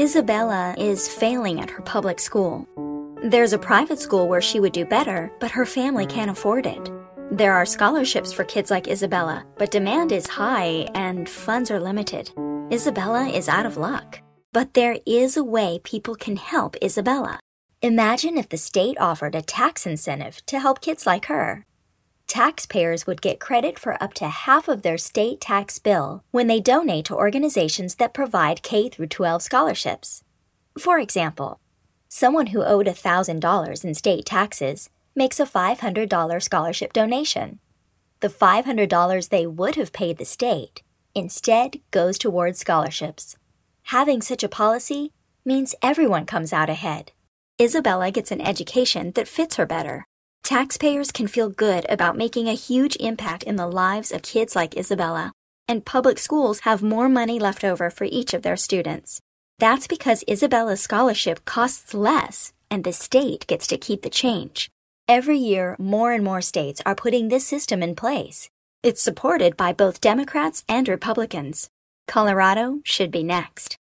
Isabella is failing at her public school. There's a private school where she would do better, but her family can't afford it. There are scholarships for kids like Isabella, but demand is high and funds are limited. Isabella is out of luck. But there is a way people can help Isabella. Imagine if the state offered a tax incentive to help kids like her. Taxpayers would get credit for up to half of their state tax bill when they donate to organizations that provide K 12 scholarships. For example, someone who owed $1,000 in state taxes makes a $500 scholarship donation. The $500 they would have paid the state instead goes towards scholarships. Having such a policy means everyone comes out ahead. Isabella gets an education that fits her better. Taxpayers can feel good about making a huge impact in the lives of kids like Isabella, and public schools have more money left over for each of their students. That's because Isabella's scholarship costs less, and the state gets to keep the change. Every year, more and more states are putting this system in place. It's supported by both Democrats and Republicans. Colorado should be next.